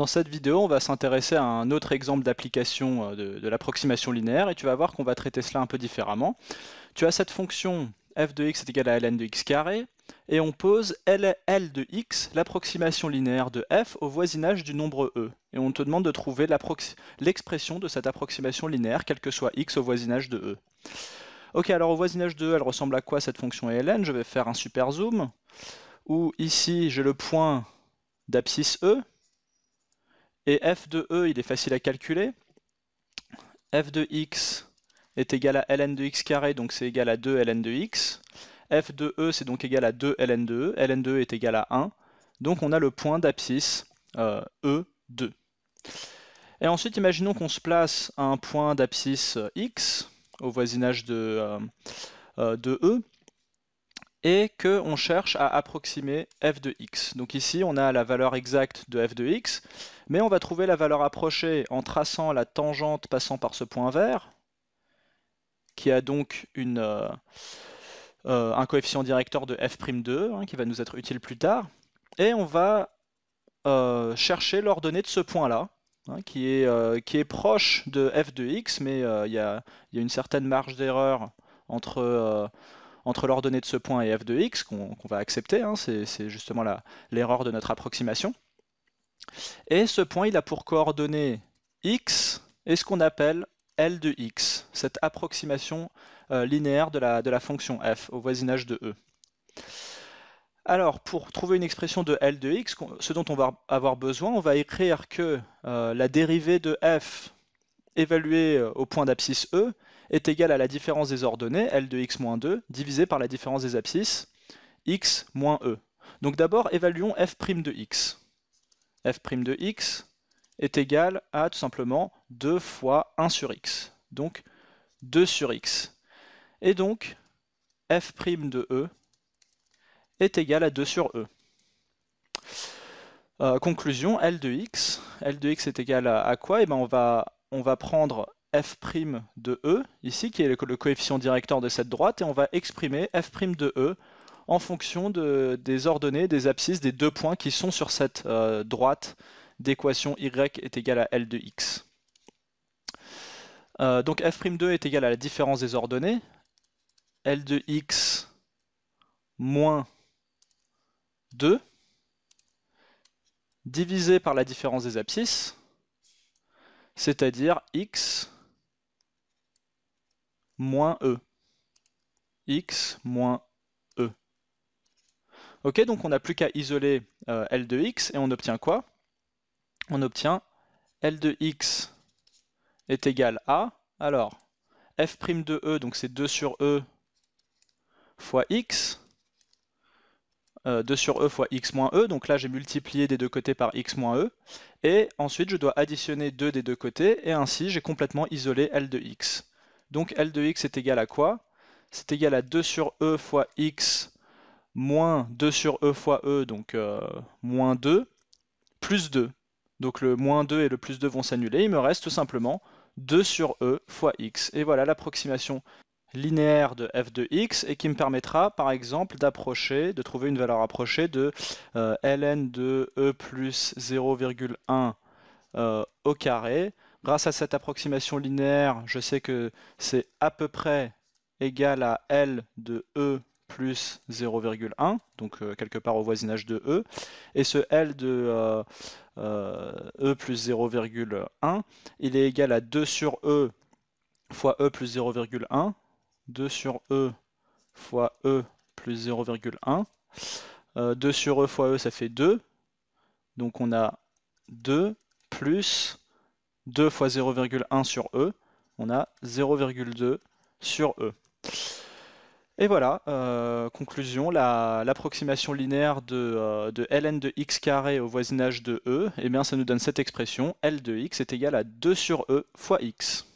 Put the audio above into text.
Dans cette vidéo, on va s'intéresser à un autre exemple d'application euh, de, l'approximation linéaire et tu vas voir qu'on va traiter cela un peu différemment. Tu as cette fonction f de x est égal à ln de x carré et on pose L, de x, l'approximation linéaire de f au voisinage du nombre e. Et on te demande de trouver l'expression de cette approximation linéaire, quel que soit x au voisinage de e. Ok, alors au voisinage de e, elle ressemble à quoi cette fonction ln? Je vais faire un super zoom, où ici j'ai le point d'abscisse e, et f de e, il est facile à calculer. f de x est égal à ln de x carré, donc c'est égal à 2 ln de x. f de e, c'est donc égal à 2 ln de e. ln de e est égal à 1. Donc on a le point d'abscisse euh, E2. Et ensuite, imaginons qu'on se place à un point d'abscisse x, au voisinage de, euh, euh, de E, et qu'on cherche à approximer f de x. Donc ici, on a la valeur exacte de f de x, mais on va trouver la valeur approchée en traçant la tangente passant par ce point vert, qui a donc une, euh, euh, un coefficient directeur de f'2, hein, qui va nous être utile plus tard. Et on va euh, chercher l'ordonnée de ce point-là, hein, qui, est, qui est proche de f de x, mais il y, y, a, une certaine marge d'erreur entre entre l'ordonnée de ce point et f de x, qu'on va accepter, hein, c'est justement l'erreur de notre approximation. Et ce point, il a pour coordonnée x et ce qu'on appelle L de x, cette approximation euh, linéaire de la, de la, fonction f au voisinage de e. Alors, pour trouver une expression de L de x, ce dont on va avoir besoin, on va écrire que euh, la dérivée de f évaluée euh, au point d'abscisse E est égale à la différence des ordonnées, L de x moins 2, divisé par la différence des abscisses, x moins E. Donc d'abord, évaluons f' de x. f' de x est égal à tout simplement 2 fois 1 sur x. Donc 2 sur x. Et donc, f' de E est égal à 2 sur E. Euh, conclusion, L de x. L de x est égal à, quoi? Eh ben on va on va prendre f' de e, ici, qui est le, coefficient directeur de cette droite, et on va exprimer f' de e en fonction des ordonnées des abscisses des deux points qui sont sur cette euh, droite d'équation y est égal à L de x. Euh, donc f' de e est égal à la différence des ordonnées, L de x moins 2, divisé par la différence des abscisses, c'est-à-dire x moins e. x moins e. Ok, donc on n'a plus qu'à isoler euh, L de x et on obtient quoi? On obtient L de x est égal à, alors, f' de e, donc c'est 2 sur e fois x, 2 euh, sur e fois x moins e, donc là j'ai multiplié des deux côtés par x moins e, et ensuite je dois additionner 2 des deux côtés, et ainsi j'ai complètement isolé L de x. Donc L de x est égal à quoi? C'est égal à 2 sur e fois x moins 2 sur e fois e, donc euh, moins 2, plus 2. Donc le moins 2 et le plus 2 vont s'annuler, il me reste tout simplement 2 sur e fois x. Et voilà l'approximation linéaire de f de x et qui me permettra par exemple d'approcher, de trouver une valeur approchée de euh, ln de e plus 0,1 euh, au carré. Grâce à cette approximation linéaire, je sais que c'est à peu près égal à L de E plus 0,1, donc euh, quelque part au voisinage de E. Et ce L de E plus 0,1, il est égal à 2 sur E fois E plus 0,1, 2 sur E fois E plus 0,1. 2 euh, sur E fois E, ça fait 2. Donc on a 2 plus 2 fois 0,1 sur E. On a 0,2 sur E. Et voilà, euh, conclusion, l'approximation linéaire de, euh, de, ln de x carré au voisinage de E, eh bien ça nous donne cette expression, L de x est égal à 2 sur E fois x.